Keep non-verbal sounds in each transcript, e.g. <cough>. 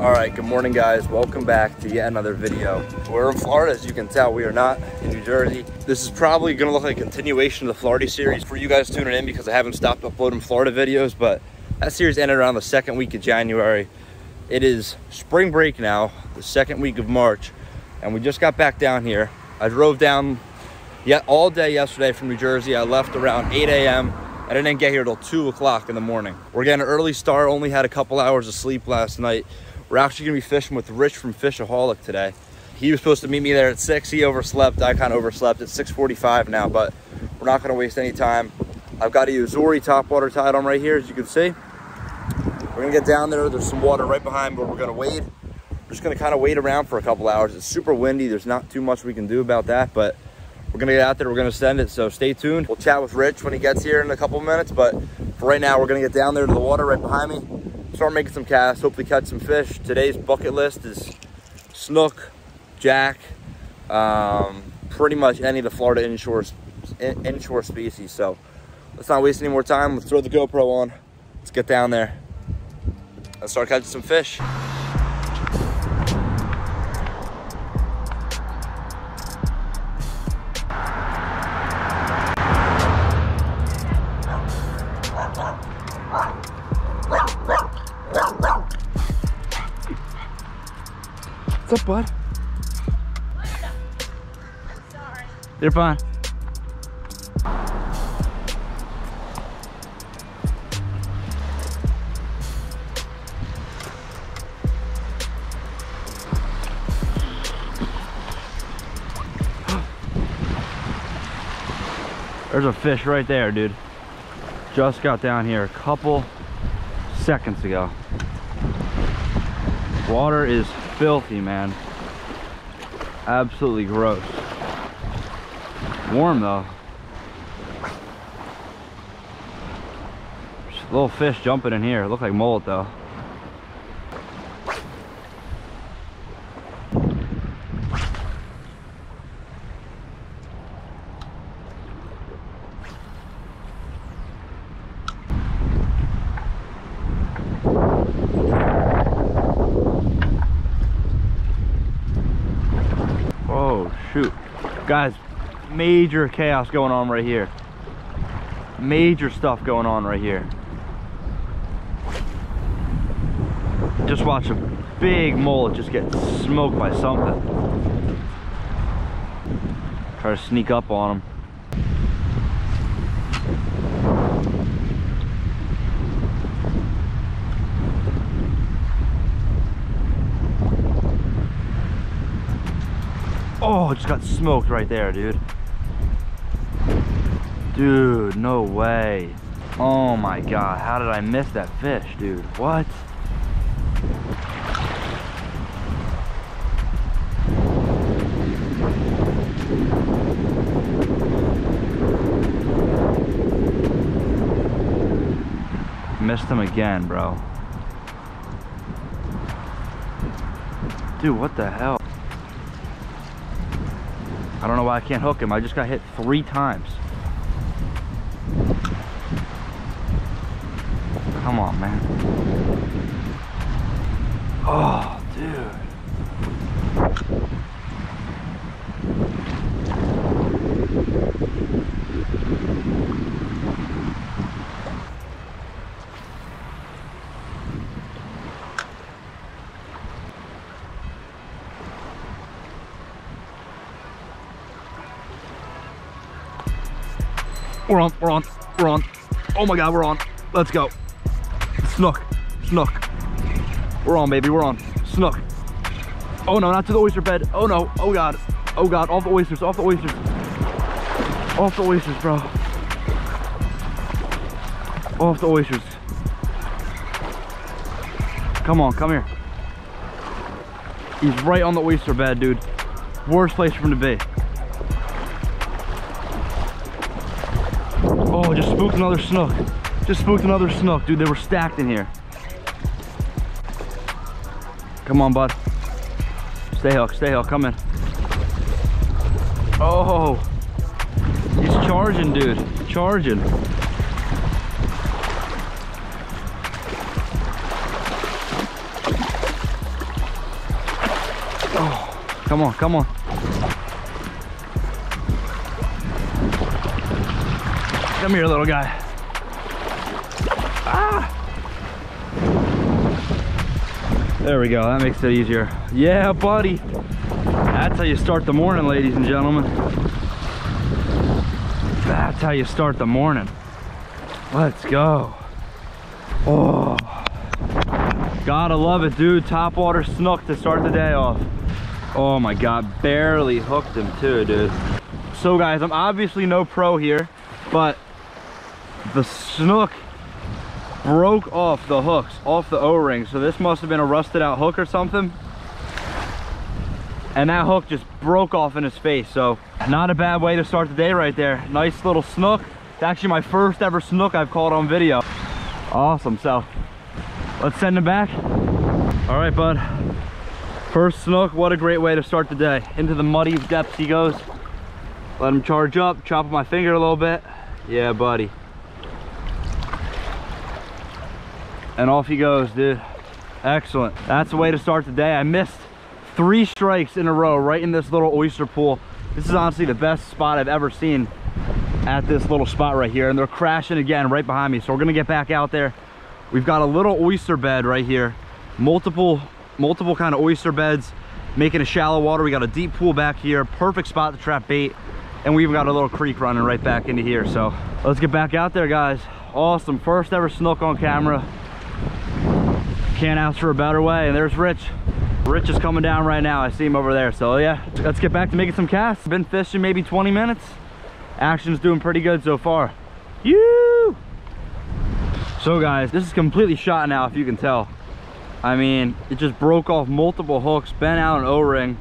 All right, good morning guys. Welcome back to yet another video. We're in Florida, as you can tell, we are not in New Jersey. This is probably gonna look like a continuation of the Florida series for you guys tuning in because I haven't stopped uploading Florida videos, but that series ended around the second week of January. It is spring break now, the second week of March, and we just got back down here. I drove down yet all day yesterday from New Jersey. I left around 8 a.m. And I didn't get here till 2 o'clock in the morning. We're getting an early start, only had a couple hours of sleep last night. We're actually gonna be fishing with Rich from Fishaholic today. He was supposed to meet me there at six. He overslept. I kind of overslept. It's 6:45 now, but we're not gonna waste any time. I've got a Yo-Zuri topwater tied on right here, as you can see. We're gonna get down there. There's some water right behind where we're gonna wade. We're just gonna kind of wait around for a couple hours. It's super windy. There's not too much we can do about that, but we're gonna get out there. We're gonna send it. So stay tuned. We'll chat with Rich when he gets here in a couple minutes. But for right now, we're gonna get down there to the water right behind me start making some casts, hopefully catch some fish. Today's bucket list is snook, jack, um, pretty much any of the Florida inshore, inshore species. So let's not waste any more time. Let's throw the GoPro on. Let's get down there and start catching some fish. Fine. There's a fish right there, dude. Just got down here a couple seconds ago. Water is filthy, man. Absolutely gross. Warm though. There's little fish jumping in here. Look like mullet though. Whoa, shoot. Guys, major chaos going on right here. Major stuff going on right here. Just watch a big mullet just get smoked by something. Try to sneak up on him. Oh, just got smoked right there, dude. Dude, no way. Oh my god, how did I miss that fish, dude? What? Missed him again, bro. Dude, what the hell? I don't know why I can't hook him. I just got hit three times. Come on, man. Oh, dude. We're on, we're on, we're on. Oh my God, we're on. Let's go. Snook, snook. We're on, baby, we're on. Snook. Oh no, not to the oyster bed. Oh no, oh God. Oh God, off the oysters, off the oysters. Off the oysters, bro. Off the oysters. Come on, come here. He's right on the oyster bed, dude. Worst place for him to be. Oh, just spooked another snook. Just spooked another snook. Dude, they were stacked in here. Come on, bud. Stay hook, stay hook, come in. Oh, he's charging, dude. Charging. Oh, come on, come on. Come here, little guy. Ah! There we go, that makes it easier. Yeah, buddy. That's how you start the morning, ladies and gentlemen. That's how you start the morning. Let's go. Oh, gotta love it, dude. Top water snook to start the day off. Oh my God, barely hooked him too, dude. So guys, I'm obviously no pro here, but the snook broke off the hooks, off the O-ring. So this must have been a rusted out hook or something. And that hook just broke off in his face. So not a bad way to start the day right there. Nice little snook. It's actually my first ever snook I've caught on video. Awesome, so let's send him back. All right, bud. First snook, what a great way to start the day. Into the muddy depths he goes. Let him charge up, chop my finger a little bit. Yeah, buddy. And off he goes dude. Excellent. That's the way to start the day. I missed three strikes in a row right in this little oyster pool. This is honestly the best spot i've ever seen at this little spot right here. And they're crashing again right behind me. So we're gonna get back out there. We've got a little oyster bed right here. Multiple multiple kind of oyster beds making a shallow water. We got a deep pool back here. Perfect spot to trap bait. And we've got a little creek running right back into here. So let's get back out there guys. Awesome. First ever snook on camera can't ask for a better way. And there's rich. Rich is coming down right now. I see him over there. So yeah let's get back to making some casts. Been fishing maybe 20 minutes. Action's doing pretty good so far. You so guys this is completely shot now if you can tell. I mean it just broke off multiple hooks bent out an o-ring.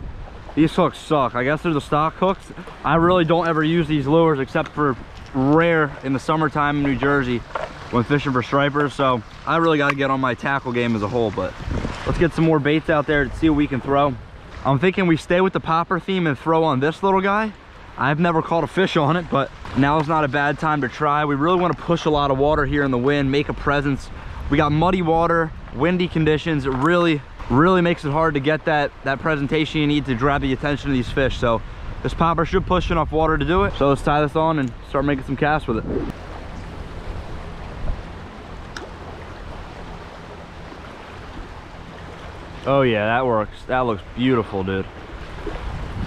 These hooks suck. I guess they're the stock hooks. I really don't ever use these lures except for rare in the summertime in new jersey when fishing for stripers so i really got to get on my tackle game as a whole but let's get some more baits out there to see what we can throw. I'm thinking we stay with the popper theme and throw on this little guy. I've never caught a fish on it but now is not a bad time to try. We really want to push a lot of water here in the wind make a presence. We got muddy water windy conditions. It really really makes it hard to get that that presentation you need to grab the attention of these fish. So this popper should push enough water to do it. So let's tie this on and start making some casts with it Oh yeah, that works. That looks beautiful, dude.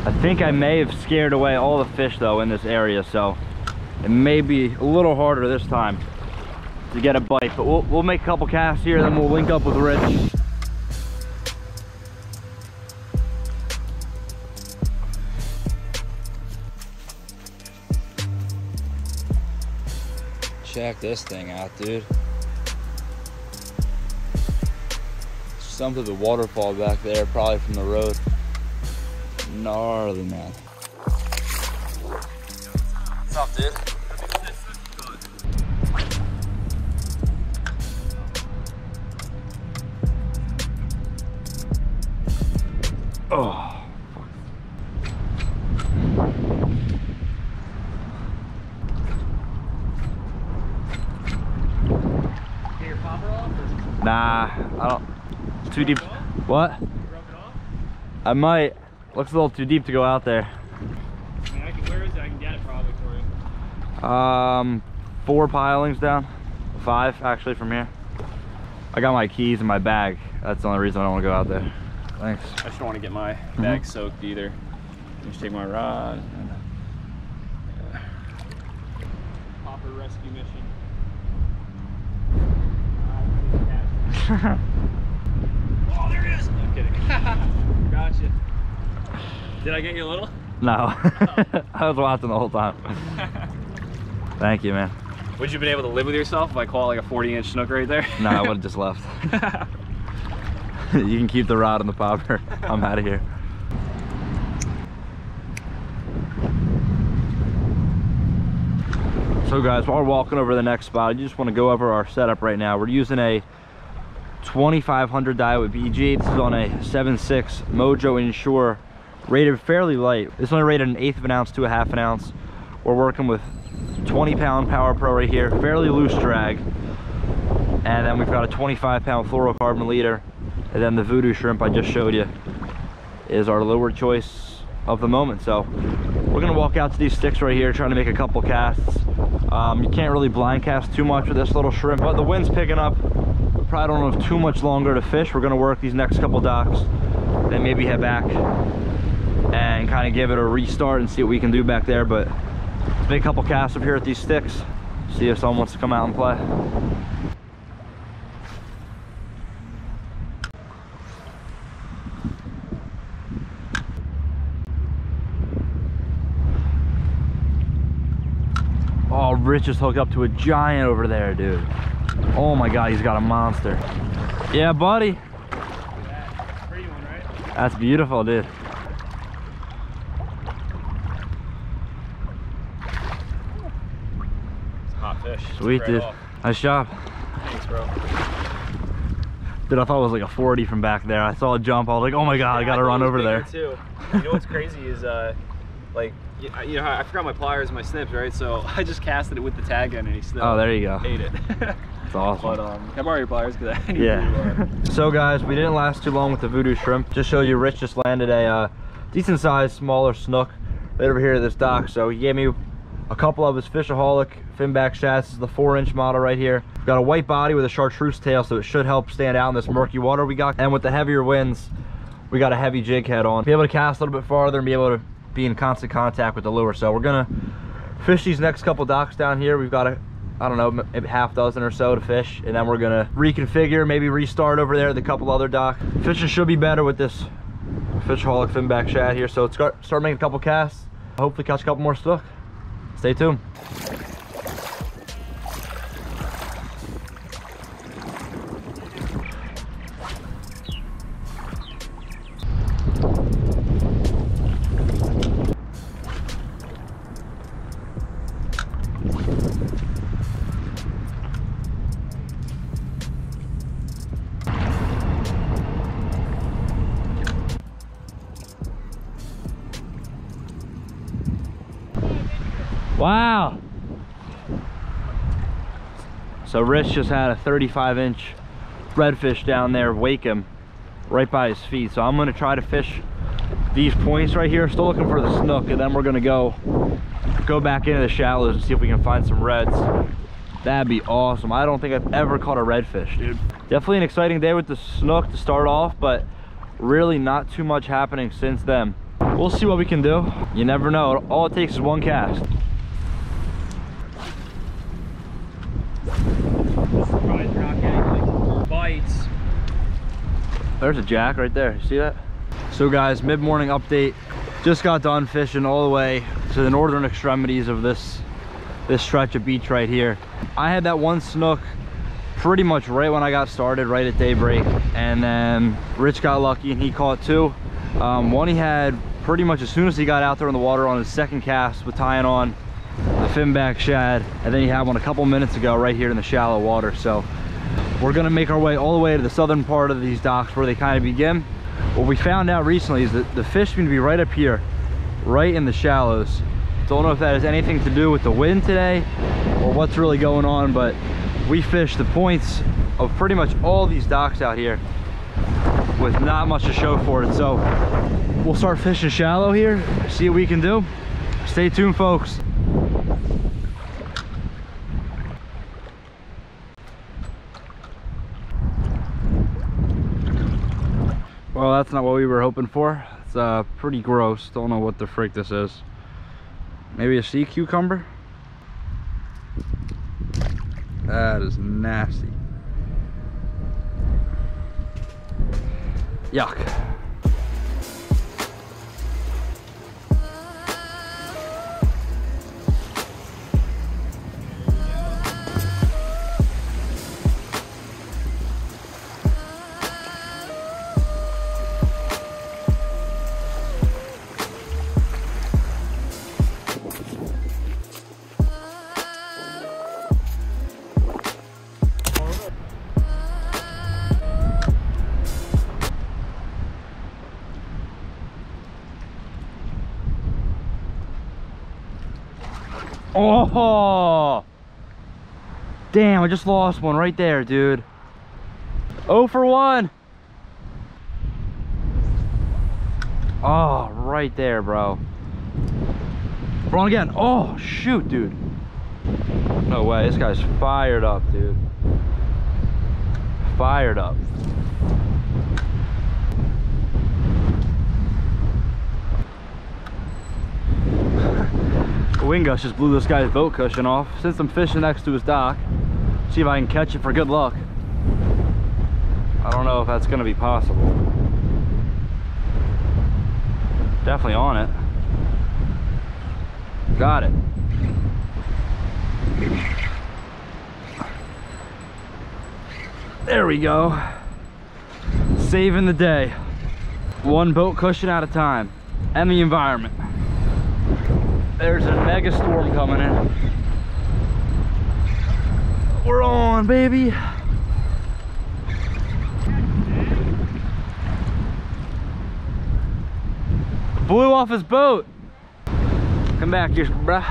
I think I may have scared away all the fish though in this area, so it may be a little harder this time to get a bite, but we'll, we'll make a couple casts here, then we'll link up with Rich. Check this thing out, dude. Some to the waterfall back there, probably from the road. Gnarly, man. What? I might. Looks a little too deep to go out there. I mean, I can, where is it? I can get it probably for you. Um, four pilings down. Five, actually, from here. I got my keys in my bag. That's the only reason I don't want to go out there. Thanks. I just don't want to get my bag mm -hmm. soaked either. Just take my rod. And, yeah. Popper rescue mission. <laughs> <laughs> gotcha. Did I get you a little? No. Oh. <laughs> I was watching the whole time. <laughs> Thank you, man. Would you have been able to live with yourself if I caught like a 40 inch snook right there? no, I would have just left. you can keep the rod and the popper. I'm out of here. So guys, while we're walking over the next spot, I just want to go over our setup right now. We're using a 2500 Daiwa BG. This is on a 7.6 Mojo Inshore, rated fairly light. This only rated an eighth of an ounce to a half an ounce. We're working with 20 pound Power Pro right here, fairly loose drag. And then we've got a 25 pound fluorocarbon leader. And then the Voodoo shrimp I just showed you is our lower choice of the moment. So we're gonna walk out to these sticks right here, trying to make a couple casts. Um, you can't really blind cast too much with this little shrimp, but the wind's picking up. Probably don't have too much longer to fish. We're gonna work these next couple docks, then maybe head back and kind of give it a restart and see what we can do back there. But make a couple casts up here at these sticks, see if someone wants to come out and play. Oh, Rich just hooked up to a giant over there, dude. Oh my God, he's got a monster. Yeah, buddy. Pretty one, right? That's beautiful, dude. It's a hot fish. Sweet, Right dude. off. Nice job. Thanks, bro. Dude, I thought it was like a 40 from back there. I saw a jump. I was like, oh my God, I gotta thought run over there. Too. You know what's crazy is, uh, like, you know, I forgot my pliers and my snips, right? So <laughs> I just casted it with the tag in, and he still Oh, there you go. ate it. <laughs> It's awesome. but um, I borrow your pliers? Cause I need Yeah. <laughs> uh, <laughs> so guys, we didn't last too long with the voodoo shrimp. Just showed you Rich just landed a uh, decent sized, smaller snook right over here at this dock. So he gave me a couple of his Fishaholic finback shad. This is the four inch model right here. Got a white body with a chartreuse tail, so it should help stand out in this murky water we got. And with the heavier winds, we got a heavy jig head on. Be able to cast a little bit farther and be able to be in constant contact with the lure. So we're gonna fish these next couple docks down here. We've got a I don't know, half dozen or so to fish, and then we're gonna reconfigure, maybe restart over there at the couple other docks. Fishing should be better with this Fishaholic finback shad here, so start, start making a couple casts. Hopefully catch a couple more stuff. Stay tuned. Wow. So Rich just had a 35 inch redfish down there wake him right by his feet. So I'm gonna try to fish these points right here. Still looking for the snook and then we're gonna go go back into the shallows and see if we can find some reds. That'd be awesome. I don't think I've ever caught a redfish, dude. Definitely an exciting day with the snook to start off, but really not too much happening since then. We'll see what we can do. You never know. All it takes is one cast. Bites. There's a jack right there. See that? So guys, mid-morning update. Just got done fishing all the way to the northern extremities of this this stretch of beach right here. I had that one snook pretty much right when I got started, right at daybreak. And then Rich got lucky and he caught two. Um, one he had pretty much as soon as he got out there in the water on his second cast with tying on the finback shad. And then he had one a couple minutes ago right here in the shallow water. So we're gonna make our way all the way to the southern part of these docks where they kind of begin. What we found out recently is that the fish seem to be right up here, right in the shallows. Don't know if that has anything to do with the wind today or what's really going on, but we fished the points of pretty much all these docks out here with not much to show for it. So we'll start fishing shallow here, see what we can do. Stay tuned, folks. Well, that's not what we were hoping for. It's uh, pretty gross. Don't know what the frick this is. Maybe a sea cucumber? That is nasty. Yuck. Oh! Damn, I just lost one right there, dude. Oh for 1. Oh, right there, bro. Wrong again. Oh, shoot, dude. No way. This guy's fired up, dude. Fired up. Wind gust just blew this guy's boat cushion off. Since I'm fishing next to his dock, see if I can catch it for good luck. I don't know if that's gonna be possible. Definitely on it. Got it. There we go. Saving the day. One boat cushion at a time. And the environment. There's a mega storm coming in. We're on, baby. Blew off his boat. Come back here, bruh.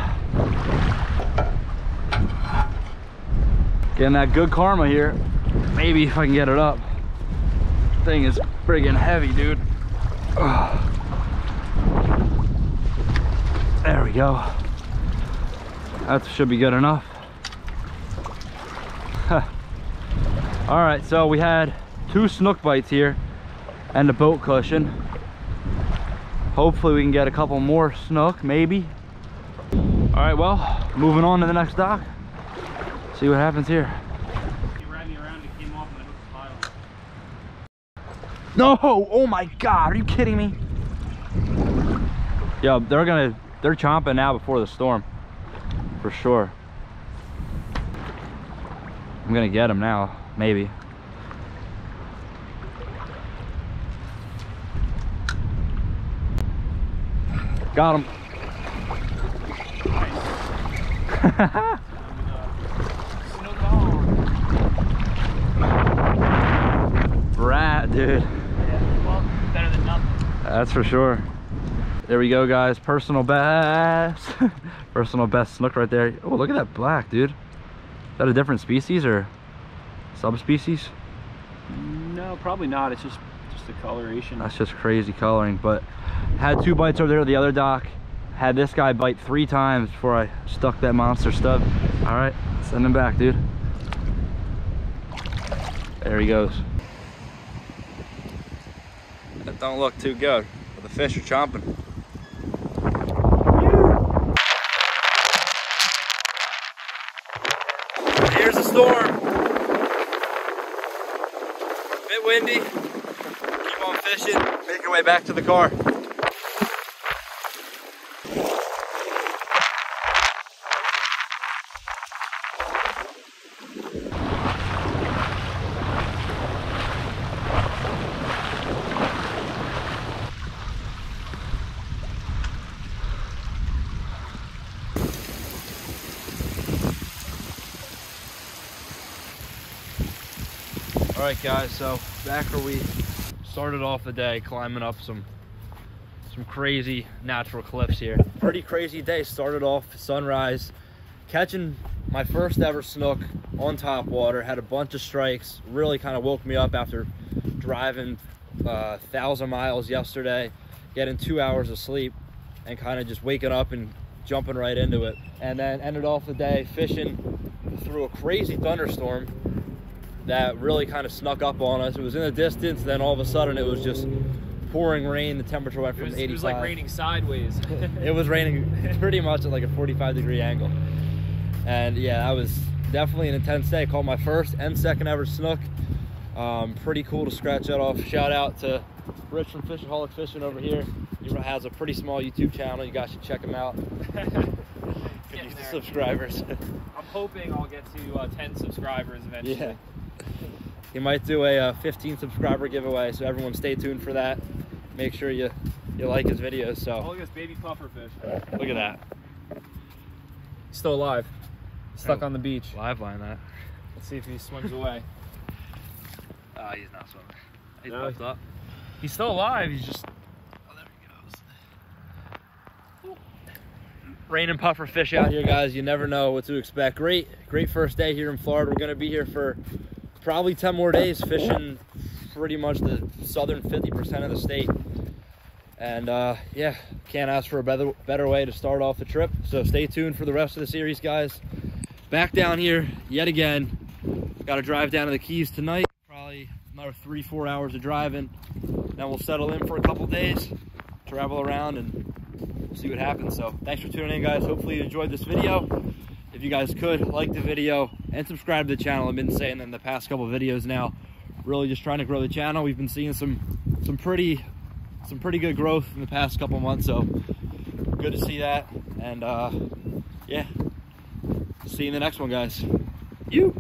Getting that good karma here. Maybe if I can get it up. Thing is friggin' heavy, dude. Ugh. There we go. That should be good enough. <laughs> All right, so we had two snook bites here and a boat cushion. Hopefully we can get a couple more snook, maybe. All right, well, moving on to the next dock. See what happens here. No, oh my God, are you kidding me? Yo, they're gonna, they're chomping now before the storm, for sure. I'm gonna get them now, maybe. Got him. <laughs> Rat, dude. Yeah, well, better than nothing. That's for sure. There we go, guys. Personal best. <laughs> Personal best snook right there. Oh, look at that black, dude. Is that a different species or subspecies? No, probably not. It's just just the coloration. That's just crazy coloring. But had two bites over there at the other dock. Had this guy bite three times before I stuck that monster stub. All right, send him back, dude. There he goes. That don't look too good, but the fish are chomping. Here's the storm. Bit windy. Keep on fishing. Make your way back to the car. All right, guys. So back where we started off the day, climbing up some some crazy natural cliffs here. Pretty crazy day. Started off sunrise, catching my first ever snook on top water. Had a bunch of strikes. Really kind of woke me up after driving uh, thousand miles yesterday, getting two hours of sleep, and kind of just waking up and jumping right into it. And then ended off the day fishing through a crazy thunderstorm that really kind of snuck up on us. It was in the distance, then all of a sudden it was just pouring rain. The temperature went It from was, 85. it was like raining sideways. <laughs> it was raining pretty much at like a 45 degree angle. And yeah, that was definitely an intense day. Caught my first and second ever snook. Um, pretty cool to scratch that off. Shout out to Rich from Fishaholic Fishing over here. He has a pretty small YouTube channel. You guys should check him out. <laughs> 50 there. subscribers. I'm hoping I'll get to uh, 10 subscribers eventually. Yeah. He might do a uh, 15 subscriber giveaway, so everyone stay tuned for that. Make sure you you like his videos. Oh, So look at this baby puffer fish. look at that. He's still alive. Stuck Oh. on the beach. Live line that. Let's see if he swims <laughs> away. Oh, he's not swimming. He's No. popped up. He's still alive. He's just Oh, there he goes. Rain and puffer fish out here, guys. You never know what to expect. Great, great first day here in Florida. We're gonna be here for probably 10 more days fishing pretty much the southern 50% of the state. And uh, yeah, can't ask for a better, better way to start off the trip. So stay tuned for the rest of the series, guys. Back down here yet again. Got to drive down to the Keys tonight. Probably another three, four hours of driving. Then we'll settle in for a couple days, travel around, and see what happens. So thanks for tuning in, guys. Hopefully you enjoyed this video. If you guys could, like the video and subscribe to the channel. I've been saying in the past couple videos now. Really just trying to grow the channel. We've been seeing some some pretty some pretty good growth in the past couple months. So good to see that. And uh, yeah, see you in the next one, guys. You.